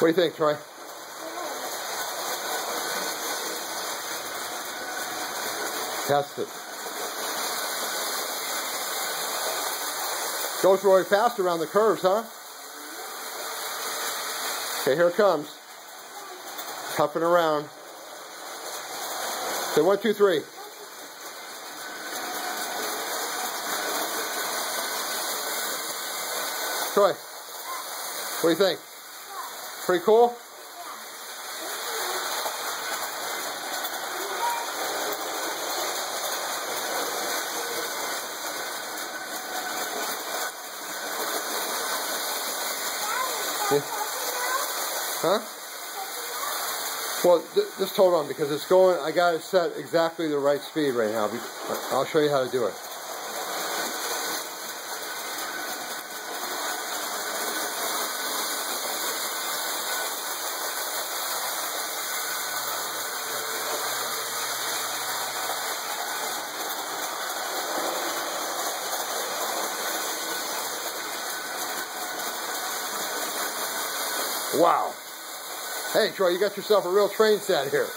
do you think, Troy? Test it. Goes really fast around the curves, huh? Okay, here it comes. Cupping around. Say one, two, three. Troy, what do you think? Pretty cool? Huh? Well, just hold on because it's going, I got it set exactly the right speed right now. I'll show you how to do it. Wow. Hey, Troy, you got yourself a real train set here.